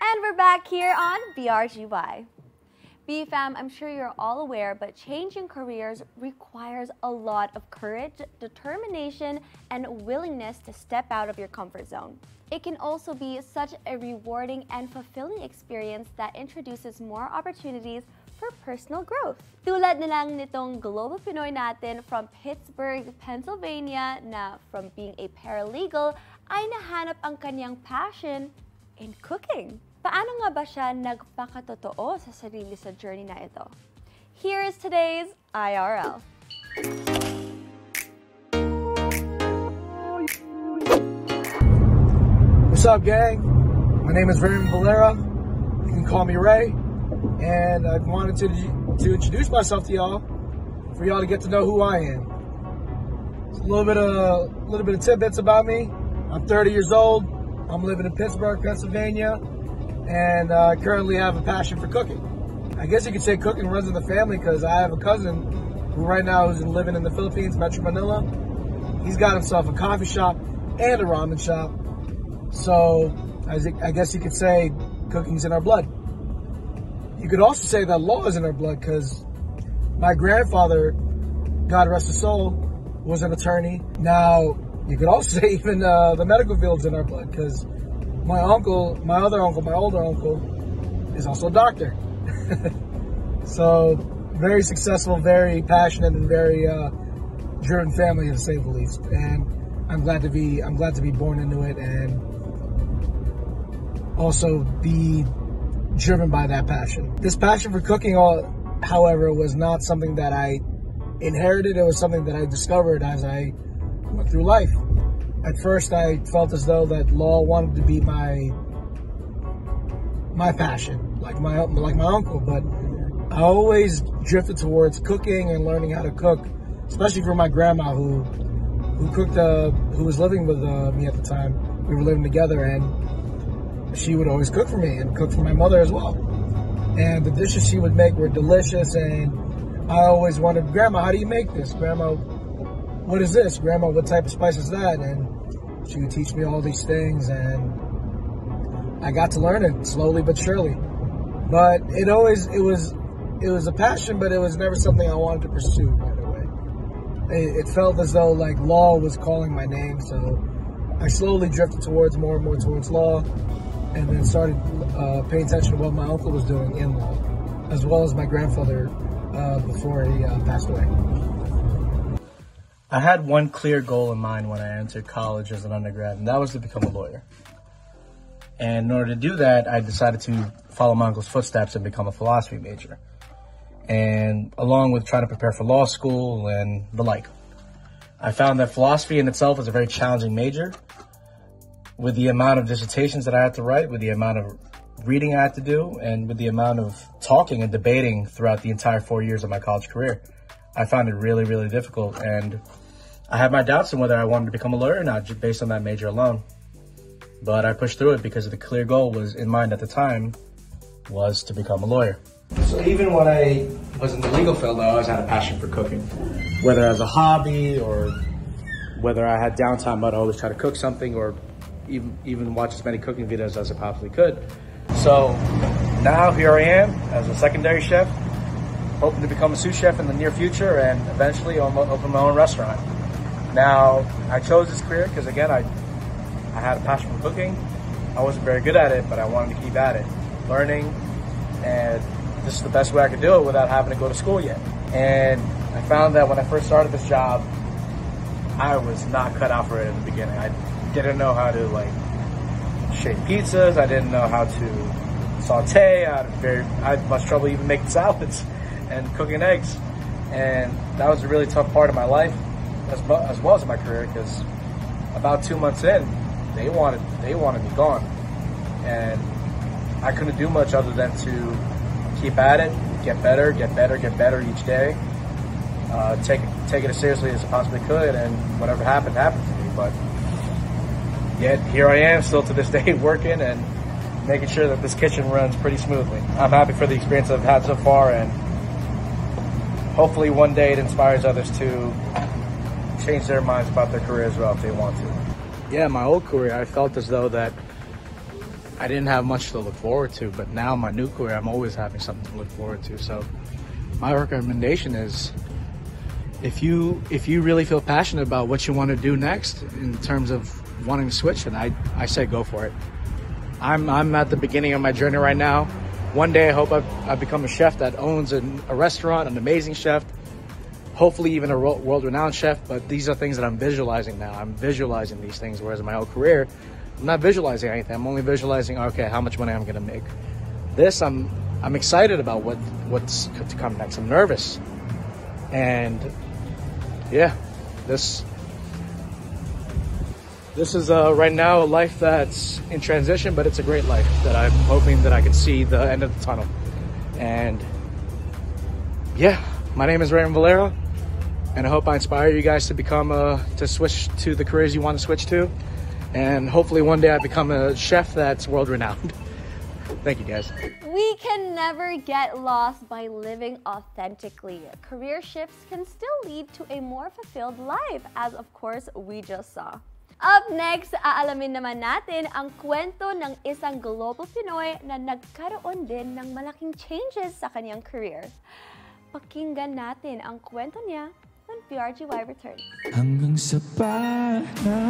And we're back here on BRGY. BFAM, I'm sure you're all aware, but changing careers requires a lot of courage, determination, and willingness to step out of your comfort zone. It can also be such a rewarding and fulfilling experience that introduces more opportunities for personal growth. Tulad na lang nitong Global Pinoy natin from Pittsburgh, Pennsylvania na from being a paralegal ay nahanap ang kanyang passion in cooking. Paano nga ba siya nagpakatotoo sa sarili sa journey na ito? Here is today's IRL. What's up, gang? My name is Raymund Valera. You can call me Ray. And I wanted to, to introduce myself to y'all for y'all to get to know who I am. It's a little bit of a little bit of tidbits about me. I'm 30 years old. I'm living in Pittsburgh, Pennsylvania, and uh, currently have a passion for cooking. I guess you could say cooking runs in the family because I have a cousin who right now is living in the Philippines, Metro Manila. He's got himself a coffee shop and a ramen shop. So I guess you could say cooking's in our blood. You could also say that law is in our blood because my grandfather, God rest his soul, was an attorney. Now, you could also say even uh, the medical field's in our blood because my uncle, my other uncle, my older uncle, is also a doctor. so, very successful, very passionate, and very uh, driven family, to say the least. And I'm glad to be, I'm glad to be born into it, and also be driven by that passion. This passion for cooking, however, was not something that I inherited. It was something that I discovered as I through life. At first, I felt as though that law wanted to be my my passion, like my like my uncle. But I always drifted towards cooking and learning how to cook, especially for my grandma who who cooked, uh, who was living with uh, me at the time. We were living together, and she would always cook for me and cook for my mother as well. And the dishes she would make were delicious, and I always wondered, Grandma, how do you make this? Grandma, what is this? Grandma, what type of spice is that? And she would teach me all these things, and I got to learn it slowly but surely. But it always, it was, it was a passion, but it was never something I wanted to pursue right away. It, it felt as though like law was calling my name, so I slowly drifted towards more and more towards law, and then started uh, paying attention to what my uncle was doing in law, as well as my grandfather uh, before he uh, passed away. I had one clear goal in mind when I entered college as an undergrad, and that was to become a lawyer. And in order to do that, I decided to follow my uncle's footsteps and become a philosophy major. And along with trying to prepare for law school and the like, I found that philosophy in itself is a very challenging major. With the amount of dissertations that I had to write, with the amount of reading I had to do, and with the amount of talking and debating throughout the entire four years of my college career, I found it really, really difficult. And I had my doubts on whether I wanted to become a lawyer or not, just based on that major alone. But I pushed through it because the clear goal was in mind at the time was to become a lawyer. So even when I was in the legal field, I always had a passion for cooking, whether as a hobby or whether I had downtime, I'd always try to cook something or even even watch as many cooking videos as I possibly could. So now here I am as a secondary chef, hoping to become a sous chef in the near future and eventually open my own restaurant. Now, I chose this career because again, I, I had a passion for cooking. I wasn't very good at it, but I wanted to keep at it, learning, and this is the best way I could do it without having to go to school yet. And I found that when I first started this job, I was not cut out for it in the beginning. I didn't know how to like shape pizzas. I didn't know how to saute. I had very, I had much trouble even making salads and cooking eggs. And that was a really tough part of my life as, as well as in my career because about two months in, they wanted they wanted me gone, and I couldn't do much other than to keep at it, get better, get better, get better each day. Uh, take take it as seriously as I possibly could, and whatever happened happened to me. But yet here I am, still to this day, working and making sure that this kitchen runs pretty smoothly. I'm happy for the experience I've had so far, and hopefully one day it inspires others to change their minds about their career as well if they want to. yeah, my old career, I felt as though that I didn't have much to look forward to, but now my new career, I'm always having something to look forward to. So my recommendation is if you if you really feel passionate about what you want to do next in terms of wanting to switch, then I, I say go for it. I'm I'm at the beginning of my journey right now. One day I hope I, I become a chef that owns an, a restaurant, an amazing chef, hopefully even a world renowned chef. But these are things that I'm visualizing now. I'm visualizing these things, whereas in my whole career, I'm not visualizing anything. I'm only visualizing, okay, how much money I'm going to make. This, I'm I'm excited about what what's to come next. I'm nervous, and yeah, this this is uh, right now a life that's in transition, but it's a great life that I'm hoping that I can see the end of the tunnel. And yeah, my name is Raymund Valera, and I hope I inspire you guys to become uh, to switch to the careers you want to switch to, and hopefully one day I become a chef that's world renowned. Thank you, guys. We can never get lost by living authentically. Career shifts can still lead to a more fulfilled life, as of course we just saw. Up next, aalamin naman natin ang kwento ng isang global Pinoy na nagkaroon din ng malaking changes sa kanyang career. Pakinggan natin ang kwento niya when PRGY returns. Hanggang sa panaginip